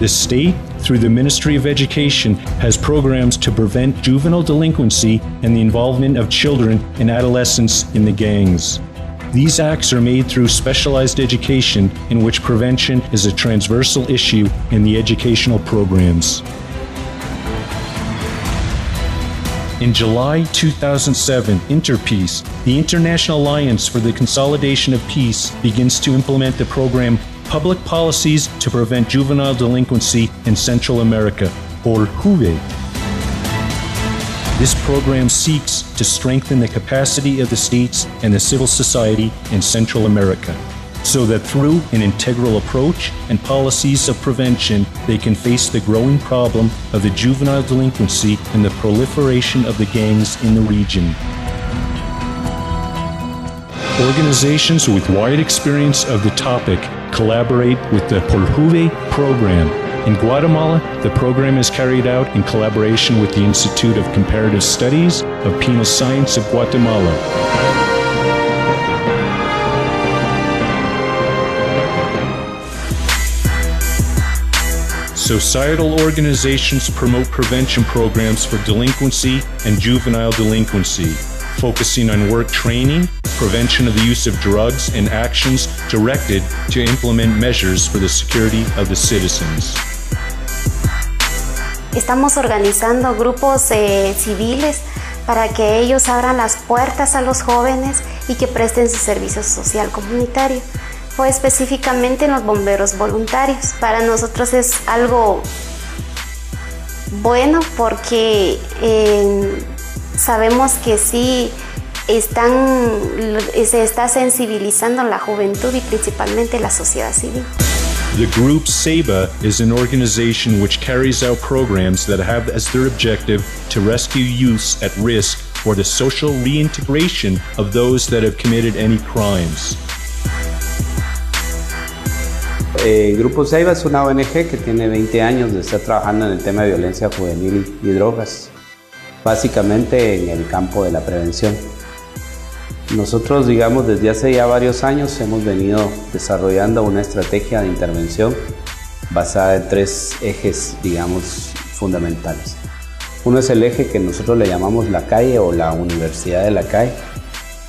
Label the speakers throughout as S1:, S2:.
S1: The state, through the Ministry of Education, has programs to prevent juvenile delinquency and the involvement of children and adolescents in the gangs. These acts are made through specialized education in which prevention is a transversal issue in the educational programs. In July 2007, Interpeace, the International Alliance for the Consolidation of Peace, begins to implement the program Public Policies to Prevent Juvenile Delinquency in Central America, or. This program seeks to strengthen the capacity of the states and the civil society in Central America so that through an integral approach and policies of prevention, they can face the growing problem of the juvenile delinquency and the proliferation of the gangs in the region. Organizations with wide experience of the topic collaborate with the Poljuve program. In Guatemala, the program is carried out in collaboration with the Institute of Comparative Studies of Penal Science of Guatemala. Societal organizations promote prevention programs for delinquency and juvenile delinquency focusing on work training, prevention of the use of drugs, and actions directed to implement measures for the security of the citizens.
S2: Estamos organizando grupos eh, civiles para que ellos abran las puertas a los jóvenes y que presten su servicio social comunitario o específicamente en los bomberos voluntarios. Para nosotros es algo bueno porque eh, sabemos que sí están, se está sensibilizando la juventud y principalmente la sociedad civil.
S1: The group SEBA is an organization which carries out programs that have as their objective to rescue youths at risk for the social reintegration of those that have committed any crimes.
S3: El Grupo SEBA es una ONG que tiene 20 años de estar trabajando en el tema de violencia juvenil y drogas básicamente en el campo de la prevención. Nosotros, digamos, desde hace ya varios años hemos venido desarrollando una estrategia de intervención basada en tres ejes, digamos, fundamentales. Uno es el eje que nosotros le llamamos la calle o la Universidad de la calle,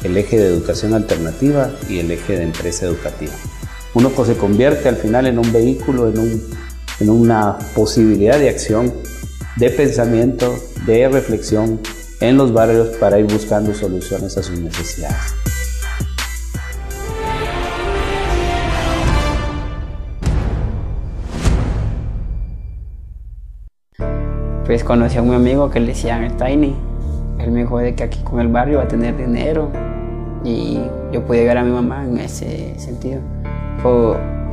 S3: el eje de educación alternativa y el eje de empresa educativa. Uno pues, se convierte al final en un vehículo, en, en una posibilidad de acción de pensamiento, de reflexión en los barrios para ir buscando soluciones a sus necesidades.
S4: Pues conocí a un amigo que le decían el Tiny. Él me dijo de que aquí con el barrio va a tener dinero y yo pude ver a mi mamá en ese sentido.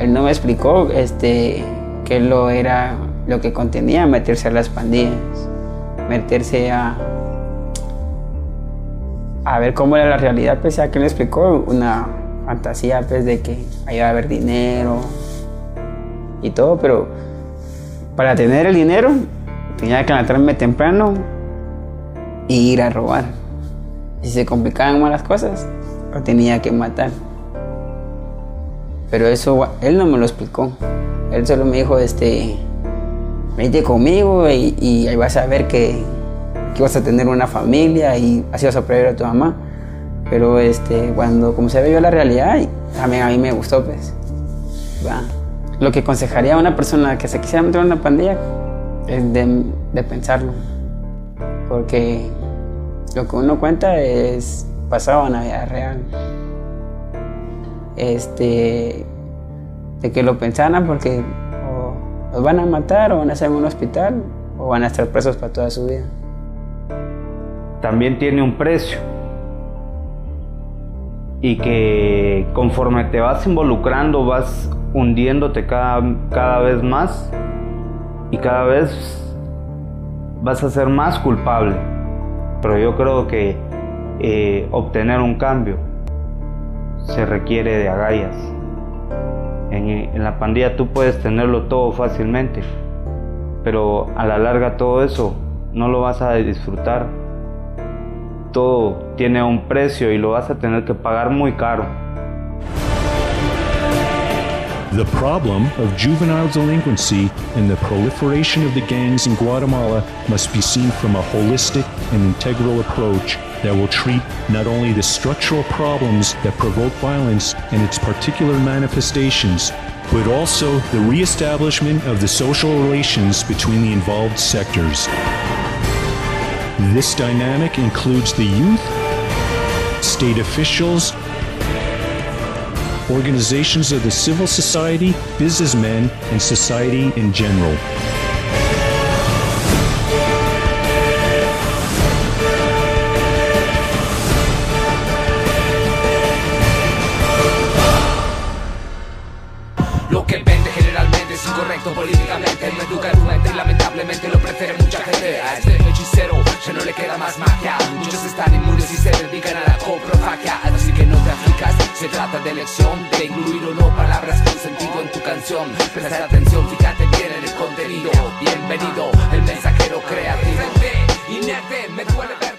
S4: él no me explicó este, que lo era lo que contenía meterse a las pandillas, meterse a, a ver cómo era la realidad, pues ya que me explicó una fantasía pues de que va a haber dinero y todo, pero para tener el dinero tenía que levantarme temprano e ir a robar. Si se complicaban más las cosas, lo tenía que matar. Pero eso él no me lo explicó. Él solo me dijo, este, vente conmigo y, ahí vas a ver que, que, vas a tener una familia y así vas a proveer a tu mamá. Pero este, cuando como se ve la realidad, también a mí me gustó, pues. Lo que aconsejaría a una persona que se quisiera meter en una pandilla es de, de pensarlo. Porque lo que uno cuenta es pasado en la vida real. Este, de que lo pensaran porque los van a matar o van a estar en un hospital o van a estar presos para toda su vida.
S5: También tiene un precio y que conforme te vas involucrando vas hundiéndote cada, cada vez más y cada vez vas a ser más culpable. Pero yo creo que eh, obtener un cambio se requiere de agallas. En, la pandilla tú puedes tenerlo todo fácilmente, pero a la larga todo eso no lo vas a disfrutar. Todo tiene un precio y lo vas a tener que pagar muy caro.
S1: The problem of juvenile delinquency and the proliferation of the gangs in Guatemala must be seen from a holistic and integral approach that will treat not only the structural problems that provoke violence and its particular manifestations, but also the reestablishment of the social relations between the involved sectors. This dynamic includes the youth, state officials, organizations of the civil society, businessmen, and society in general.
S6: generalmente es incorrecto políticamente. No educa tu mente y lamentablemente lo prefiere mucha gente. A este hechicero ya no le queda más magia. Muchos están inmunes y se dedican a la coprofagia. Así que no te aflicas, se trata de elección De incluir o no palabras con sentido en tu canción. Presta atención, fíjate bien en el contenido. Bienvenido, el mensajero creativo. Inerte, me duele ver